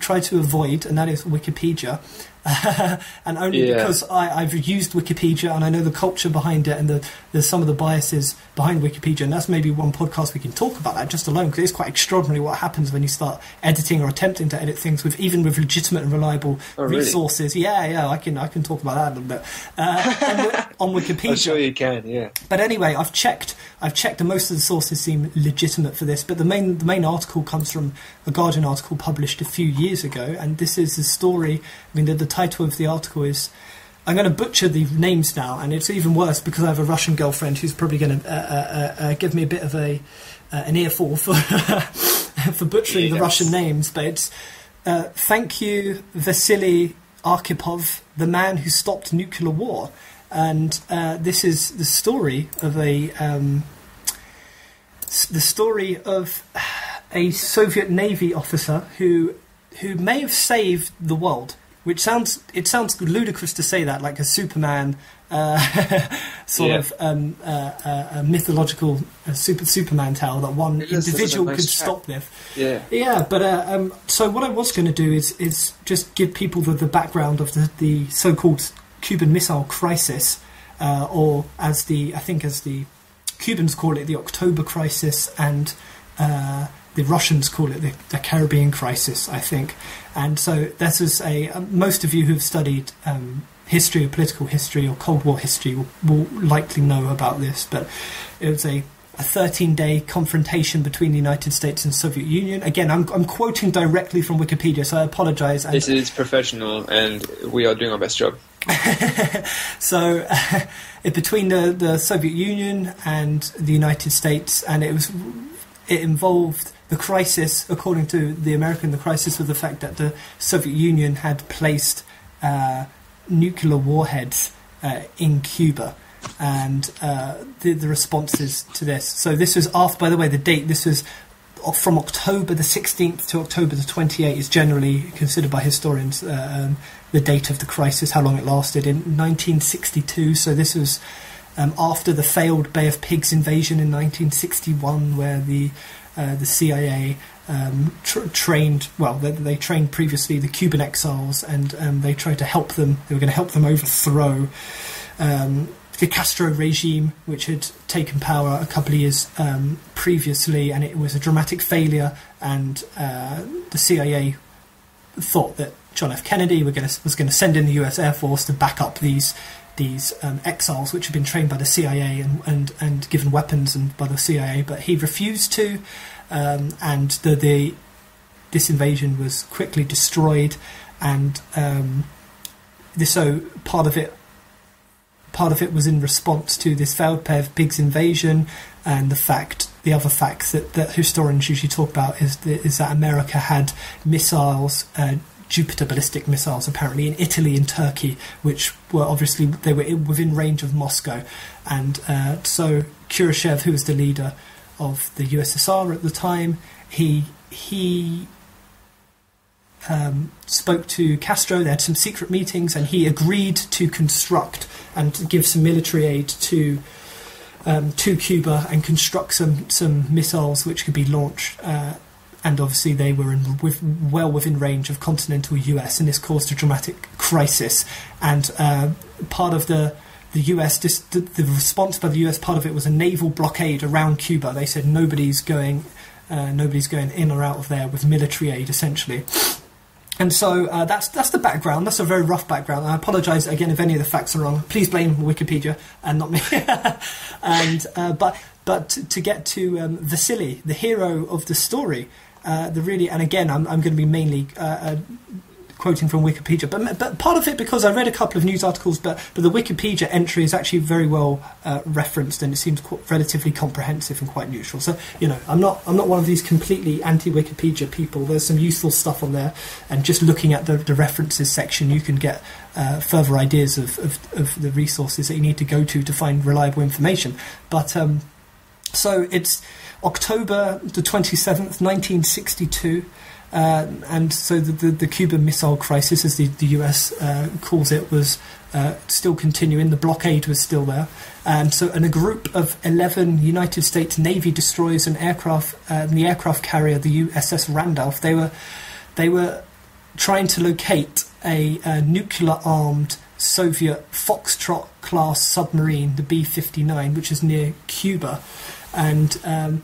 Speaker 2: try to avoid and that is Wikipedia [LAUGHS] and only
Speaker 1: Yeah.
Speaker 2: because I, I've used Wikipedia and I know the culture behind it and the, there's some of the biases behind Wikipedia, and that's maybe one podcast we can talk about that just alone because it's quite extraordinary what happens when you start editing or attempting to edit things with even with legitimate and reliable
Speaker 1: Oh, really?
Speaker 2: resources. Yeah, yeah, I can I can talk about that a little bit uh, on, [LAUGHS] on Wikipedia.
Speaker 1: I'm sure you can, yeah.
Speaker 2: But anyway, I've checked. I've checked, and most of the sources seem legitimate for this. But the main the main article comes from a Guardian article published a few years ago, and this is the story. I mean, the, the title of the article is. I'm going to butcher the names now, and it's even worse because I have a Russian girlfriend who's probably going to uh, uh, uh, uh, give me a bit of a uh, an earful for [LAUGHS] for butchering the Russian names, but it's uh, thank you, Vasily Arkhipov, the man who stopped nuclear war. And uh, this is the story of a um, the story of a Soviet Navy officer who who may have saved the world. Which sounds it sounds ludicrous to say that, like a Superman uh, [LAUGHS] sort
Speaker 1: Yeah.
Speaker 2: of um, uh, uh, a mythological uh, super Superman tale that one
Speaker 1: It is- this is a
Speaker 2: individual
Speaker 1: nice
Speaker 2: could
Speaker 1: chat.
Speaker 2: stop this.
Speaker 1: Yeah.
Speaker 2: Yeah, but uh, um, so what I was going to do is is just give people the, the background of the, the so-called Cuban Missile Crisis, uh, or as the I think as the Cubans call it, the October Crisis, and uh, the Russians call it the, the Caribbean Crisis, I think. And so this is a uh, most of you who have studied um, history or political history or Cold War history will, will likely know about this, but it was a a 13 day confrontation between the United States and Soviet Union. Again, I'm, I'm quoting directly from Wikipedia, so I apologize. And
Speaker 1: This is professional, and we are doing our best job. [LAUGHS]
Speaker 2: so, [LAUGHS] it, between the, the Soviet Union and the United States, and it was it involved the crisis, according to the American, the crisis was the fact that the Soviet Union had placed uh, nuclear warheads uh, in Cuba. And uh, the, the responses to this. So this was after, by the way, the date. This was from October the 16th to October the 28th is generally considered by historians uh, um, the date of the crisis, how long it lasted in 1962. So this was um, after the failed Bay of Pigs invasion in 1961, where the uh, the CIA um, tr- trained well they, they trained previously the Cuban exiles and um, they tried to help them. They were going to help them overthrow. Um, the Castro regime, which had taken power a couple of years um, previously, and it was a dramatic failure. And uh, the CIA thought that John F. Kennedy were gonna, was going to send in the U.S. Air Force to back up these these um, exiles, which had been trained by the CIA and, and, and given weapons and by the CIA, but he refused to, um, and the, the this invasion was quickly destroyed, and um, this, so part of it part of it was in response to this of pigs invasion and the fact the other fact that, that historians usually talk about is, is that America had missiles uh, Jupiter ballistic missiles apparently in Italy and Turkey which were obviously they were within range of Moscow and uh, so Khrushchev who was the leader of the USSR at the time he he um, spoke to Castro. They had some secret meetings, and he agreed to construct and give some military aid to um, to Cuba and construct some some missiles which could be launched. Uh, and obviously, they were in, with, well within range of continental US, and this caused a dramatic crisis. And uh, part of the the US, the, the response by the US, part of it was a naval blockade around Cuba. They said nobody's going, uh, nobody's going in or out of there with military aid, essentially. And so uh, that's that's the background. That's a very rough background. I apologise again if any of the facts are wrong. Please blame Wikipedia and not me. [LAUGHS] and uh, but but to, to get to um, Vasily, the hero of the story, uh, the really and again I'm I'm going to be mainly uh, uh, quoting from Wikipedia, but but part of it because I read a couple of news articles, but but the Wikipedia entry is actually very well uh, referenced and it seems qu- relatively comprehensive and quite neutral. So you know I'm not I'm not one of these completely anti-Wikipedia people. There's some useful stuff on there, and just looking at the, the references section, you can get uh, further ideas of, of of the resources that you need to go to to find reliable information. But um, so it's October the 27th, 1962. Uh, and so the, the, the Cuban Missile Crisis, as the, the US uh, calls it, was uh, still continuing. The blockade was still there. And so, and a group of 11 United States Navy destroyers and aircraft, uh, the aircraft carrier, the USS Randolph, they were, they were trying to locate a, uh nuclear armed Soviet Foxtrot class submarine, the B 59, which is near Cuba. And um,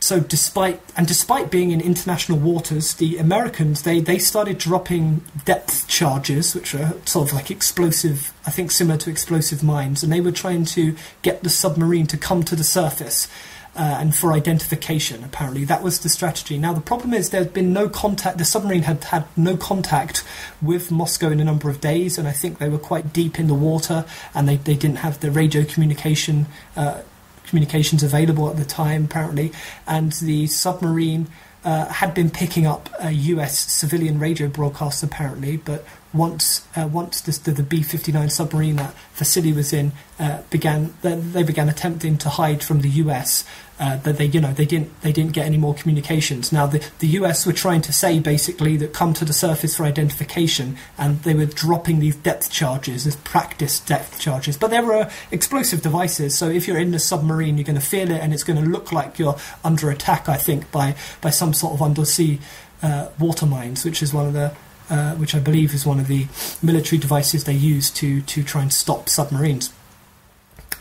Speaker 2: so despite and despite being in international waters, the Americans they, they started dropping depth charges, which are sort of like explosive, I think similar to explosive mines, and they were trying to get the submarine to come to the surface. Uh, and for identification, apparently that was the strategy. Now the problem is there's been no contact. The submarine had had no contact with Moscow in a number of days, and I think they were quite deep in the water, and they, they didn't have the radio communication uh, communications available at the time, apparently, and the submarine uh, had been picking up uh, U.S. civilian radio broadcasts apparently, but once uh, once the, the B-59 submarine that Vasily was in uh, began, they began attempting to hide from the U.S. Uh, that they, you know, they didn't they didn't get any more communications. Now the the U.S. were trying to say basically that come to the surface for identification, and they were dropping these depth charges as practice depth charges. But there were explosive devices, so if you're in the submarine, you're going to feel it, and it's going to look like you're under attack. I think by by some sort of undersea uh, water mines, which is one of the uh, which I believe is one of the military devices they use to to try and stop submarines.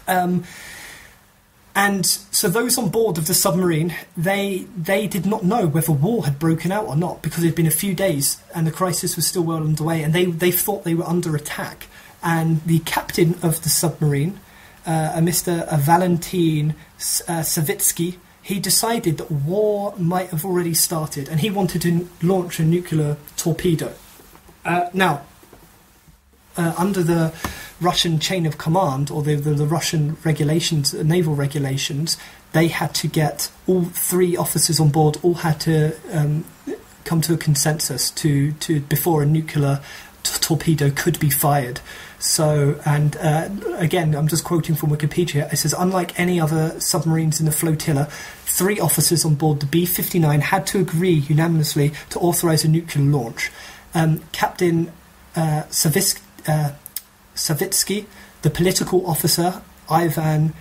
Speaker 2: Um, and so those on board of the submarine, they they did not know whether war had broken out or not because it had been a few days and the crisis was still well underway, and they they thought they were under attack. And the captain of the submarine, uh, a Mr. Valentin uh, Savitsky, he decided that war might have already started and he wanted to launch a nuclear torpedo. Uh, now, uh, under the Russian chain of command or the, the, the Russian regulations, uh, naval regulations, they had to get all three officers on board, all had to um, come to a consensus to, to before a nuclear torpedo could be fired. So, and uh, again, I'm just quoting from Wikipedia. It says, unlike any other submarines in the flotilla, three officers on board the B 59 had to agree unanimously to authorise a nuclear launch. Um, Captain uh, uh, Savitsky, the political officer, Ivan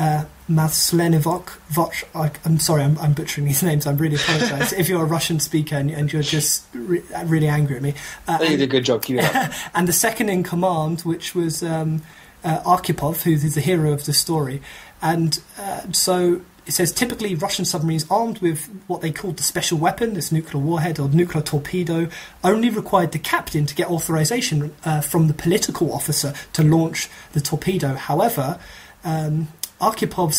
Speaker 2: uh, Maslenivok, Voch, I, am sorry, I'm, I'm, butchering these [LAUGHS] names. I am really apologise if you're a Russian speaker and, and you're just re- really angry at me.
Speaker 1: Uh, you did a good job. Keep [LAUGHS]
Speaker 2: and the second in command, which was um, uh, Arkhipov, who is the hero of the story, and uh, so it says typically Russian submarines armed with what they called the special weapon, this nuclear warhead or nuclear torpedo, only required the captain to get authorization uh, from the political officer to launch the torpedo. However, um,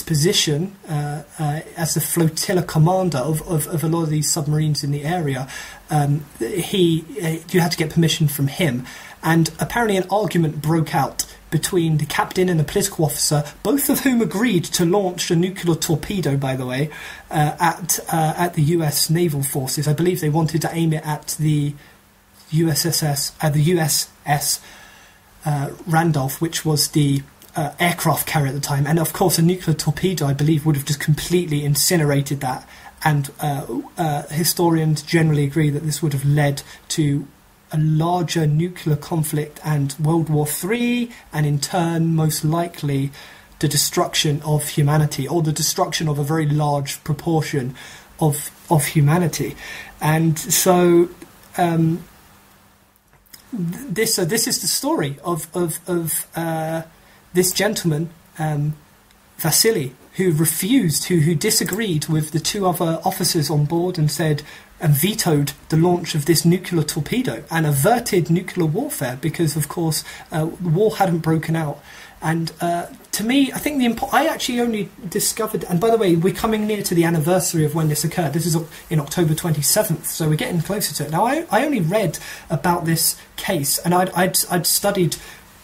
Speaker 2: position uh, uh, as the flotilla commander of, of, of, a lot of these submarines in the area, um, he uh, you had to get permission from him, and apparently an argument broke out between the captain and the political officer, both of whom agreed to launch a nuclear torpedo. By the way, uh, at uh, at the U.S. naval forces, I believe they wanted to aim it at the USSS at the USS Randolph, which was the uh, aircraft carrier at the time, and of course, a nuclear torpedo, I believe, would have just completely incinerated that. And uh, uh, historians generally agree that this would have led to a larger nuclear conflict and World War III, and in turn, most likely, the destruction of humanity or the destruction of a very large proportion of of humanity. And so, um, this uh, this is the story of of of uh, this gentleman, um, Vasily, who refused, who, who disagreed with the two other officers on board and said, and vetoed the launch of this nuclear torpedo and averted nuclear warfare because, of course, uh, war hadn't broken out. And uh, to me, I think the impo- I actually only discovered. And by the way, we're coming near to the anniversary of when this occurred. This is in October 27th, so we're getting closer to it. Now, I, I only read about this case, and I'd, I'd, I'd studied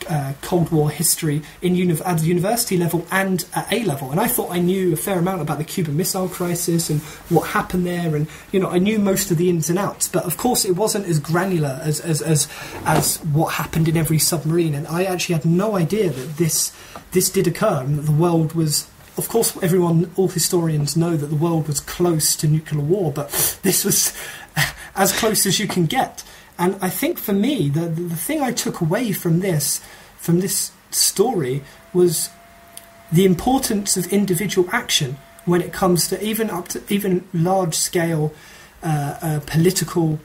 Speaker 2: uh, Cold War history in uni- at the university level and at A level, and I thought I knew a fair amount about the Cuban Missile Crisis and what happened there, and you know I knew most of the ins and outs. But of course, it wasn't as granular as as as, as what happened in every submarine, and I actually had no idea that this this did occur and that the world was. Of course, everyone, all historians know that the world was close to nuclear war, but this was [LAUGHS] as close as you can get. And I think for me, the, the thing I took away from this, from this story, was the importance of individual action when it comes to even up to even large scale uh, uh, political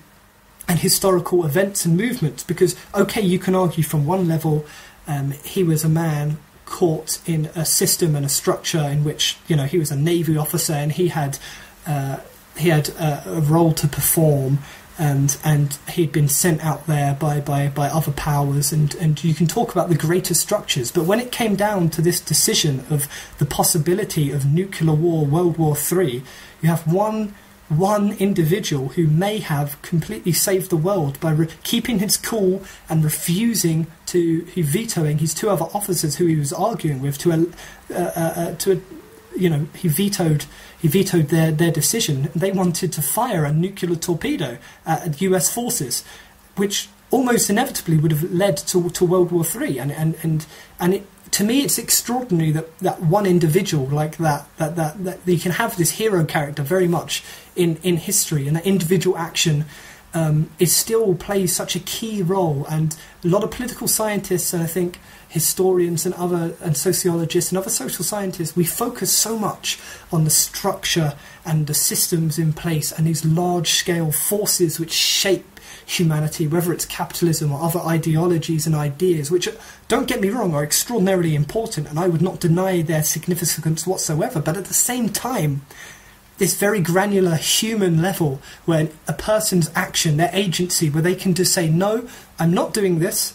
Speaker 2: and historical events and movements. Because okay, you can argue from one level, um, he was a man caught in a system and a structure in which you know he was a navy officer and he had uh, he had a, a role to perform and and he'd been sent out there by, by, by other powers and, and you can talk about the greater structures but when it came down to this decision of the possibility of nuclear war world war three you have one one individual who may have completely saved the world by keeping his cool and refusing to vetoing his two other officers who he was arguing with to a, uh, uh, to you know, he vetoed he vetoed their their decision. They wanted to fire a nuclear torpedo at U.S. forces, which almost inevitably would have led to, to World War Three. And and and and it, to me, it's extraordinary that, that one individual like that, that, that, that you can have this hero character very much in, in history, and that individual action um, is still plays such a key role. And a lot of political scientists, and I think historians and other and sociologists and other social scientists, we focus so much on the structure and the systems in place and these large scale forces which shape humanity, whether it's capitalism or other ideologies and ideas, which, don't get me wrong, are extraordinarily important, and I would not deny their significance whatsoever. But at the same time, this very granular human level where a person's action, their agency, where they can just say, No, I'm not doing this,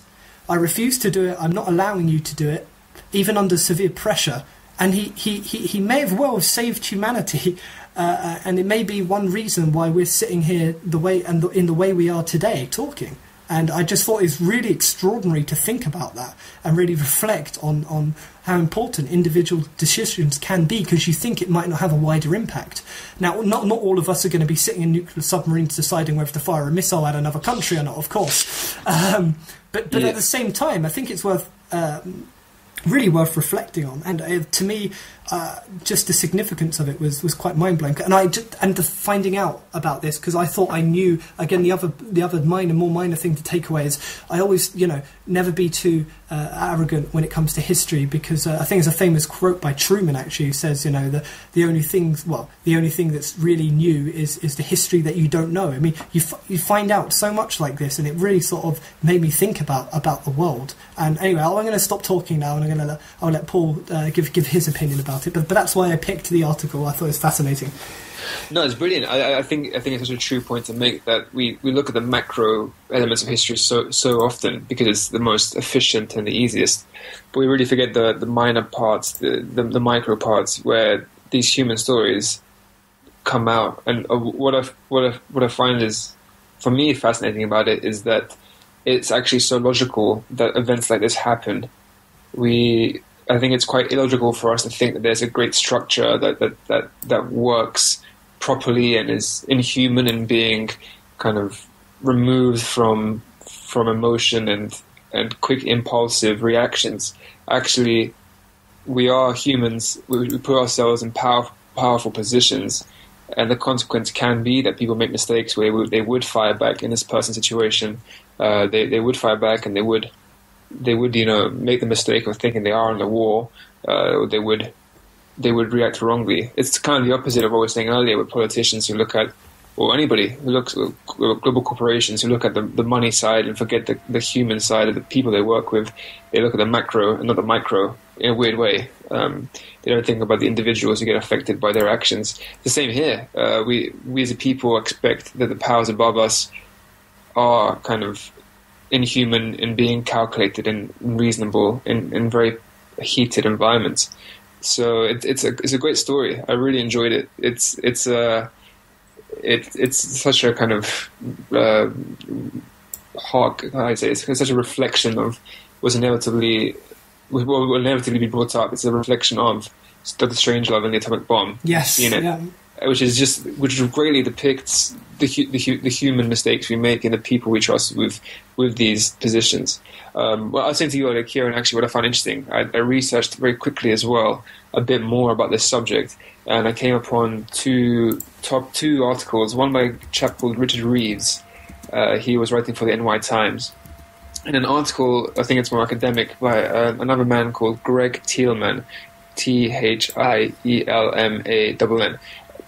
Speaker 2: I refuse to do it, I'm not allowing you to do it, even under severe pressure. And he, he, he, he may have well saved humanity [LAUGHS] uh, uh, and it may be one reason why we're sitting here the way and the, in the way we are today talking. And I just thought it's really extraordinary to think about that and really reflect on, on how important individual decisions can be because you think it might not have a wider impact. Now, not, not all of us are going to be sitting in nuclear submarines deciding whether to fire a missile at another country or not, of course. Um, but but yeah. at the same time, I think it's worth. Um, really worth reflecting on. And uh, to me, uh, just the significance of it was, was quite mind blowing. And I just, and the finding out about this because I thought I knew. Again, the other the other minor, more minor thing to take away is I always you know never be too uh, arrogant when it comes to history because uh, I think it's a famous quote by Truman actually who says you know the the only things well the only thing that's really new is is the history that you don't know. I mean you you find out so much like this and it really sort of made me think about about the world. And anyway, I'm going to stop talking now and I'm going to I'll let Paul uh, give give his opinion about it. But but that's why I picked the article. I thought it was fascinating.
Speaker 1: No, it's brilliant. I, I, think I think it's such a true point to make that we, we look at the macro elements of history so so often because it's the most efficient and the easiest, but we really forget the, the minor parts, the, the, the micro parts where these human stories come out. And uh, what I what I, what I find is for me fascinating about it is that it's actually so logical that events like this happen. We I think it's quite illogical for us to think that there's a great structure that that that, that works properly and is inhuman in being kind of removed from from emotion and and quick impulsive reactions. Actually, we are humans. We, we put ourselves in power, powerful positions, and the consequence can be that people make mistakes where they would fire back in this person's situation. Uh, they they would fire back and they would they would you know make the mistake of thinking they are in the war. Uh, they would they would react wrongly. It's kind of the opposite of what I was saying earlier with politicians who look at, or anybody who looks at global corporations who look at the, the money side and forget the, the human side of the people they work with. They look at the macro and not the micro in a weird way. Um, they don't think about the individuals who get affected by their actions. The same here. Uh, we we as a people expect that the powers above us are kind of inhuman in being calculated and reasonable in, in very heated environments. So it, it's a it's a great story. I really enjoyed it. It's it's a it, it's such a kind of uh, hawk. I say it's such a reflection of was inevitably will, will inevitably be brought up. It's a reflection of Doctor Strangelove and the atomic bomb.
Speaker 2: Yes,
Speaker 1: seen it.
Speaker 2: Yeah
Speaker 1: which is just which greatly depicts the, the, the human mistakes we make and the people we trust with with these positions. Um, well, I was saying to you earlier, Ciaran, actually, what I found interesting, I, I, researched very quickly as well a bit more about this subject, and I came upon two top two articles. One by a chap called Richard Reeves. Uh, he was writing for the NY Times. And an article, I think it's more academic, by uh, another man called Greg Thielmann, T H I E L M A N N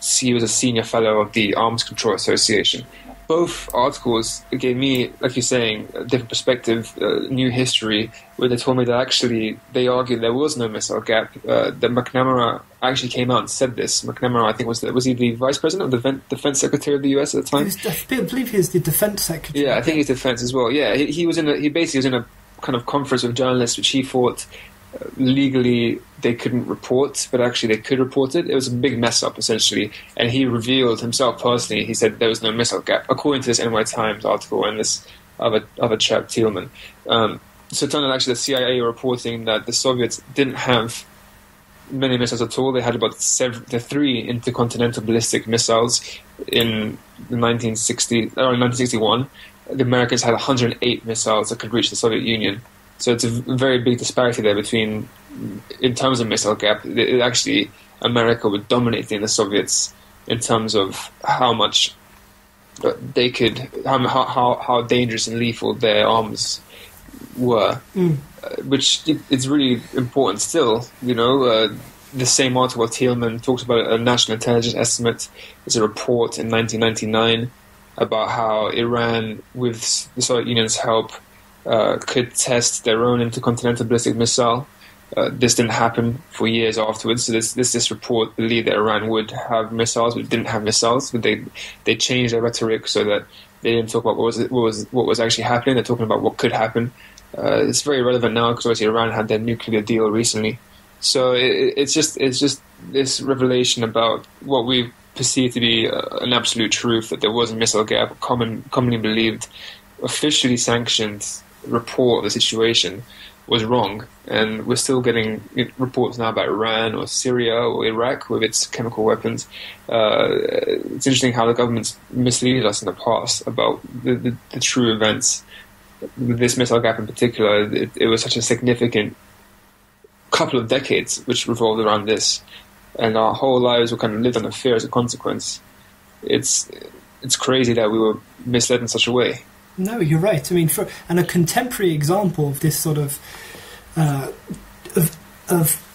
Speaker 1: he was a senior fellow of the Arms Control Association. Both articles gave me, like you're saying, a different perspective, uh, new history, where they told me that actually they argued there was no missile gap. Uh, that McNamara actually came out and said this. McNamara, I think, was the, was he the vice president of the defense secretary of the U.S. at the time?
Speaker 2: I believe he was the defense secretary.
Speaker 1: Yeah, I think he's defense as well. Yeah, he, he was in a, he basically was in a kind of conference with journalists, which he thought legally they couldn't report, but actually they could report it. It was a big mess up essentially, and he revealed himself personally. He said there was no missile gap, according to this NY Times article and this other other chap Thielmann. Um, so it turned out actually the CIA reporting that the Soviets didn't have many missiles at all. They had about seven, the three intercontinental ballistic missiles in the 1960 or 1961. The Americans had 108 missiles that could reach the Soviet Union. So it's a very big disparity there between, in terms of missile gap. It actually, America would dominate the Soviets in terms of how much they could, how how how dangerous and lethal their arms were.
Speaker 2: Mm.
Speaker 1: Uh, which it, it's really important still. You know, uh, the same article Thielmann talked about a national intelligence estimate. It's a report in 1999 about how Iran, with the Soviet Union's help, uh, could test their own intercontinental ballistic missile. Uh, this didn't happen for years afterwards. So this this, this report believed that Iran would have missiles, but didn't have missiles. But they they changed their rhetoric so that they didn't talk about what was what was what was actually happening. They're talking about what could happen. Uh, it's very relevant now because obviously Iran had their nuclear deal recently. So it, it's just it's just this revelation about what we perceive to be uh, an absolute truth that there was a missile gap, common, commonly believed, officially sanctioned report the situation was wrong, and we're still getting reports now about Iran or Syria or Iraq with its chemical weapons. Uh, it's interesting how the government's misled us in the past about the, the, the true events. With this missile gap in particular, it, it was such a significant couple of decades which revolved around this, and our whole lives were kind of lived under fear as a consequence. It's it's crazy that we were misled in such a way.
Speaker 2: No, you're right. I mean, for and a contemporary example of this sort of uh, of, of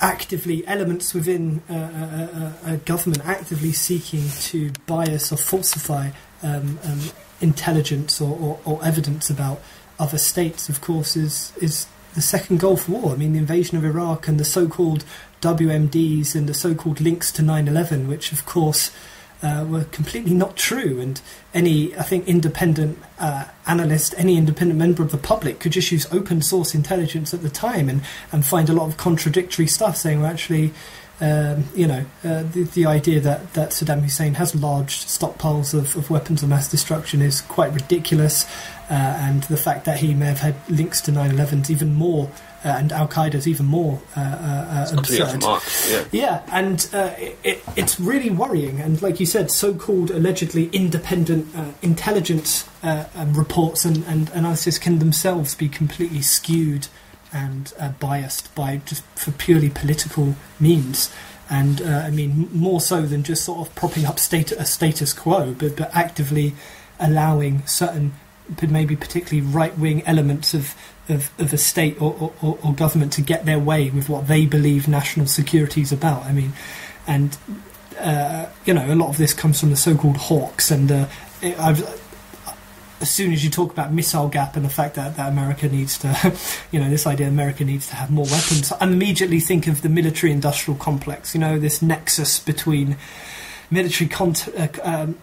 Speaker 2: actively elements within a, a, a, government actively seeking to bias or falsify um, um, intelligence or, or, or, evidence about other states, of course, is is the second Gulf War. I mean, the invasion of Iraq and the so-called WMDs and the so-called links to 9/11, which of course uh, were completely not true. And any, I think, independent uh, analyst, any independent member of the public could just use open source intelligence at the time and, and find a lot of contradictory stuff saying, well, actually, um, you know, uh, the, the idea that, that Saddam Hussein has large stockpiles of, of weapons of mass destruction is quite ridiculous. Uh, and the fact that he may have had links to 9 11 is even more uh, and Al Qaeda's even more uh, uh, absurd.
Speaker 1: Yeah.
Speaker 2: yeah, and it, it, it's really worrying. And like you said, so-called allegedly independent intelligence um, reports and, and analysis can themselves be completely skewed and biased by just for purely political means and uh, I mean more so than just sort of propping up state, a status quo, but, but actively allowing certain, but maybe particularly right wing elements of of, of a state or, or, or, government to get their way with what they believe national security is about. I mean, and uh, you know, a lot of this comes from the so-called hawks, and uh, I've. As soon as you talk about missile gap and the fact that, that America needs to, [LAUGHS] you know, this idea America needs to have more weapons, I immediately think of the military-industrial complex. You know, this nexus between military uh, um,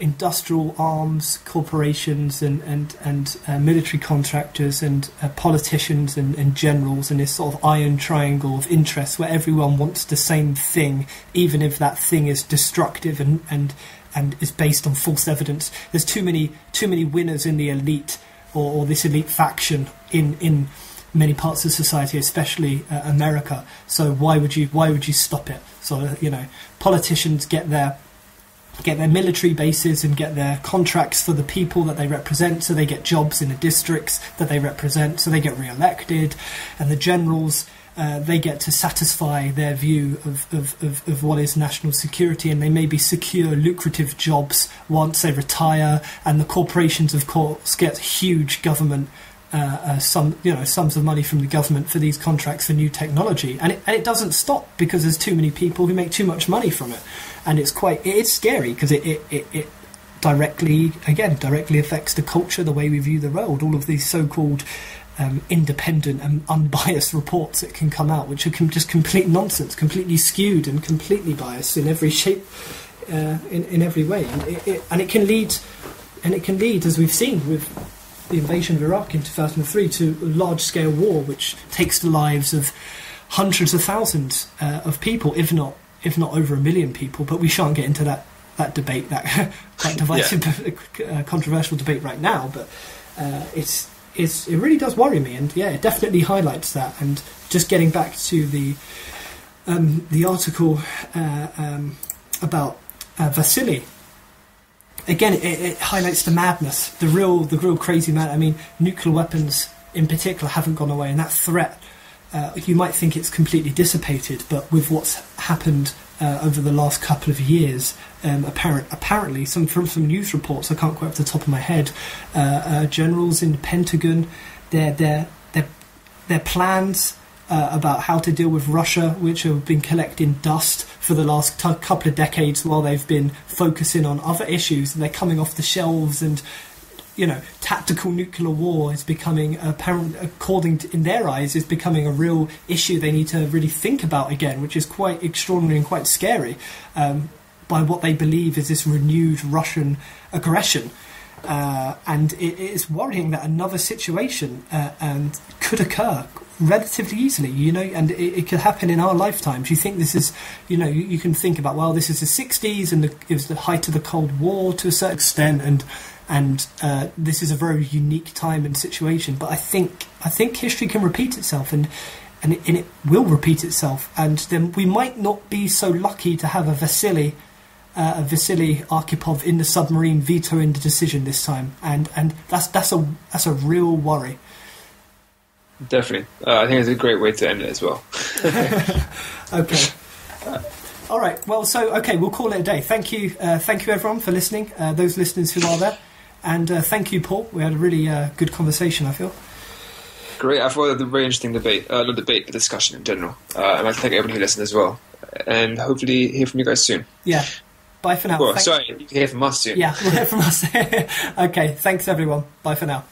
Speaker 2: industrial arms corporations and and and uh, military contractors and uh, politicians and, and, generals and this sort of iron triangle of interests where everyone wants the same thing, even if that thing is destructive and and and is based on false evidence. There's too many too many winners in the elite or, or this elite faction in in many parts of society, especially uh, America. So why would you why would you stop it? So you know, politicians get their get their military bases and get their contracts for the people that they represent, so they get jobs in the districts that they represent, so they get re-elected, and the generals. Uh, they get to satisfy their view of, of, of, of, what is national security, and they maybe secure lucrative jobs once they retire. And the corporations, of course, get huge government uh, uh, some you know sums of money from the government for these contracts for new technology, and it, and it doesn't stop because there's too many people who make too much money from it and it's quite it is scary because it, it, it, it directly again directly affects the culture, the way we view the world. All of these so-called um, independent and unbiased [LAUGHS] reports that can come out, which are com- just complete nonsense, completely skewed and completely biased in every shape, uh, in in every way, and it, it, and it can lead, and it can lead, as we've seen with the invasion of Iraq in 2003, to a large-scale war, which takes the lives of hundreds of thousands uh, of people, if not if not over a million people. But we shan't get into that that debate, that [LAUGHS] that divisive, yeah. [LAUGHS] uh, controversial debate right now. But uh, it's it's it really does worry me, and yeah, it definitely highlights that. And just getting back to the um, the article uh, um, about uh, Vasily. Again, it, it highlights the madness, the real, the real crazy man. I mean, nuclear weapons in particular haven't gone away, and that threat. Uh, you might think it's completely dissipated, but with what's happened uh, over the last couple of years, um, apparent, apparently, some from some news reports, I can't quite off the top of my head, uh, uh generals in the Pentagon, their their their their plans uh, about how to deal with Russia, which have been collecting dust for the last couple of decades while they've been focusing on other issues, and they're coming off the shelves and you know, tactical nuclear war is becoming apparent, according to, in their eyes, is becoming a real issue they need to really think about again, which is quite extraordinary and quite scary um, by what they believe is this renewed Russian aggression. Uh, and it, it's worrying that another situation uh, and could occur relatively easily, you know, and it, it, could happen in our lifetimes. You think this is, you know, you, you can think about, well, this is the 60s and the, it was the height of the Cold War to a certain extent, and and uh, this is a very unique time and situation. But I think I think history can repeat itself, and and it, and it will repeat itself. And then we might not be so lucky to have a Vasily. Uh, a Vasily Arkhipov in the submarine vetoing the decision this time, and and that's that's a that's a real worry.
Speaker 1: Definitely, uh, I think it's a great way to end it as well. [LAUGHS]
Speaker 2: okay. Uh, all right. Well, so okay, we'll call it a day. Thank you, uh, thank you everyone for listening. Uh, those listeners who are there. And uh, thank you, Paul. We had a really uh, good conversation, I feel.
Speaker 1: Great. I thought it was a very interesting debate, uh, not debate, but discussion in general. Uh, and I thank everyone who listened as well. And hopefully hear from you guys soon.
Speaker 2: Yeah. Bye for now.
Speaker 1: Well, sorry, you can hear from us soon.
Speaker 2: Yeah, we'll hear from us. [LAUGHS] okay, thanks everyone. Bye for now.